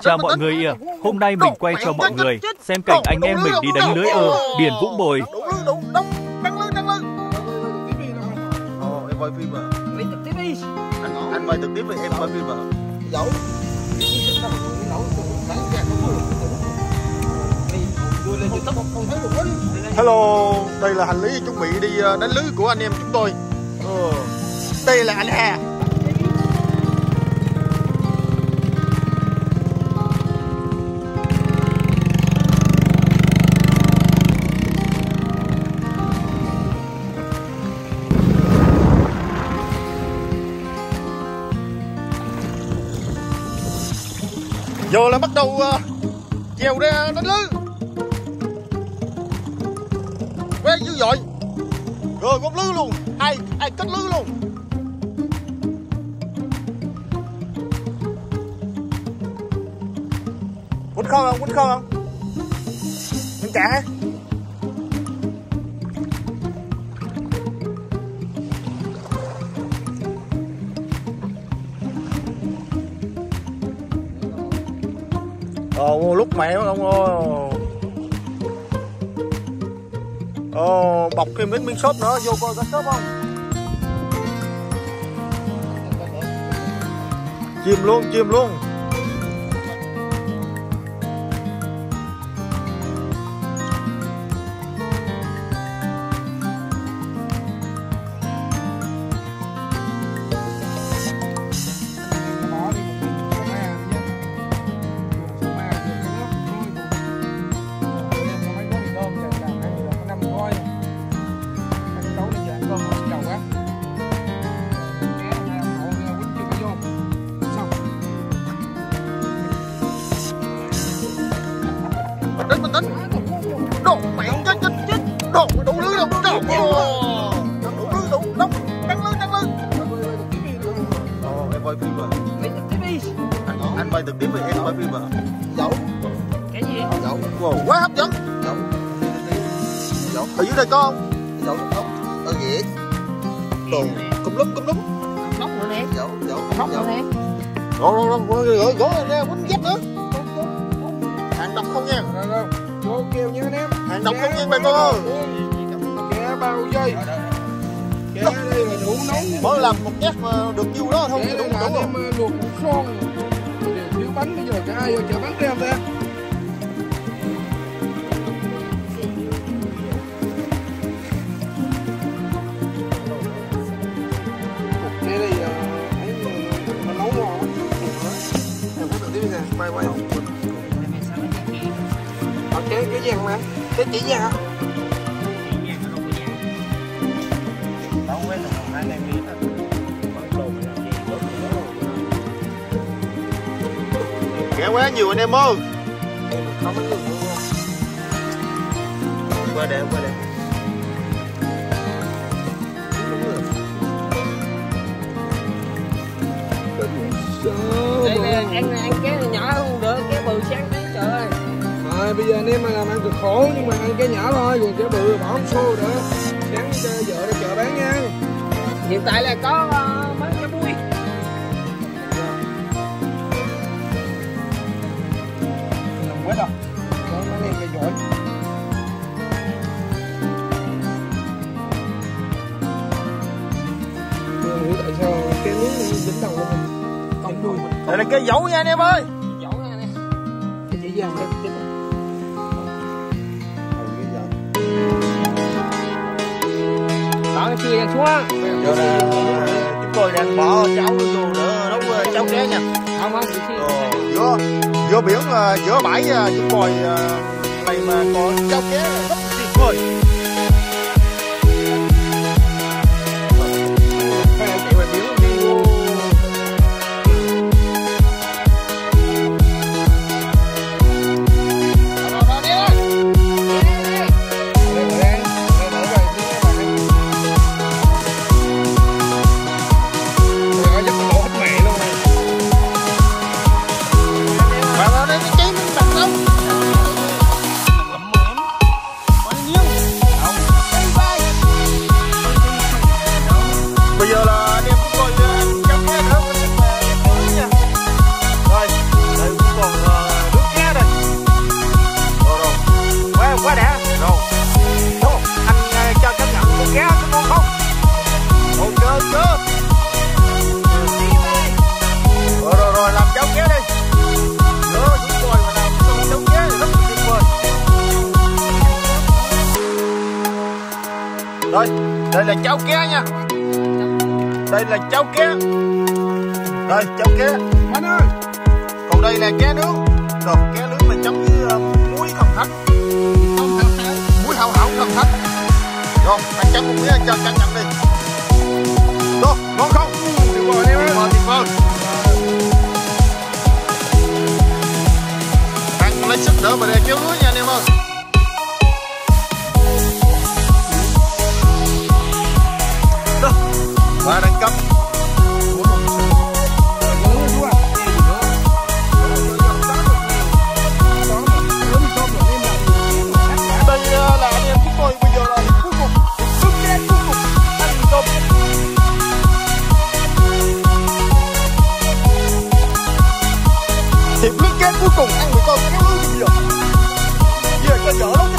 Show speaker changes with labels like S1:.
S1: Chào mọi người ạ, hôm nay mình quay cho mọi người xem cảnh anh em mình đi đánh lưới ở biển Vũng Bồi.
S2: Em quay phim à? Anh, quay trực tiếp đi, em quay phim à?
S3: Được
S2: Hello, đây là hành lý chuẩn bị đi ờ, đánh lưới của anh em chúng tôi. Ờ, Đây là anh Hà. Giờ là bắt đầu ờ, chèo ra đánh lưới. quay dữ dội. Rồi gom lưới luôn. Ai ai cất lưới luôn? Quýnh không không? Quýnh không không? Em chạy hả? Ờ, Ồ, lúc mẹ mất ông ơi Ồ, ờ, bọc thêm miếng miếng sốt nữa, vô coi có sốt không? Chìm luôn, chìm luôn Mình tính, Đồ, mẹ chết, chết, chết Đồ, đủ lưới đâu, đồ Ồ, Đủ lưới, đủ, đông, đăng lưới, đăng lưới Ồ, em quay phim à
S3: Mày
S2: Anh, anh quay trực tiếp với em quay phim à
S3: Dẫu Cái gì
S2: Dẫu Wow, quá hấp dẫn
S3: Dẫu
S2: Dẫu Ở dưới đây có không?
S3: Dẫu không Ở ghế
S2: Đồ, cùm lum, cùm lum
S3: Khóc nữa nè
S2: Dẫu, dẫu,
S3: Khóc nữa nè
S2: Rồi, rồi, rồi, rồi, rồi, ra quýnh dép nữa Hàng độc không nha
S4: Rồi rồi, vô kêu nha anh em
S2: Hàng độc không nha bà con ơi
S4: Kẻ bao dây. Kẻ đây là đủ nóng.
S2: Mới làm một nhát mà được nhiêu đó thôi
S4: Kẻ
S2: đủ
S4: đây là
S2: đủ
S4: em luộc một son thiếu bánh bây giờ cả hai vô chợ bánh cho em ta Kẻ đây cái cái vàng mà. Cái chỉ vàng hả
S2: Ghé quá nhiều anh em ơi.
S4: Không có luôn
S2: Qua đây, qua đây.
S3: Đây là ăn ăn
S4: Bây giờ anh em mà làm ăn cực khổ nhưng mà ăn cái nhỏ thôi còn cái bự bỏ không xô nữa. Sáng cho vợ ra chợ bán nha.
S3: Hiện tại là có uh, mấy cái bui.
S4: Làm quét đâu? Cho mấy em là giỏi. Tại sao cái miếng này dính đầu của mình không đuôi mình.
S2: Đây là cây dấu nha anh em ơi
S3: Kia đang xuống á.
S2: Giờ là chúng tôi đang bỏ cháu vô nữa ờ, cháo ké nha.
S3: Không không,
S2: Ờ, giữa giữa biển ờ, giữa bãi ờ, chúng tôi ờ, này mà có cháo ké rất tuyệt vời
S4: đây
S2: là cháo ké nha. Đây là cháo ké. Rồi cháo ké.
S4: Anh ơi.
S2: Còn đây là ké nướng rồi ké nướng mà chấm với uh, muối không thắt muối hảo hảo không thắt rồi anh chấm một miếng cho căng nhận đi. Rồi ngon không?
S4: Tuyệt vời em ơi
S2: ngon tuyệt vời ăn lấy sức đỡ mà để kéo lưới cuối cùng ăn được con cái luôn giờ cho đỡ lắm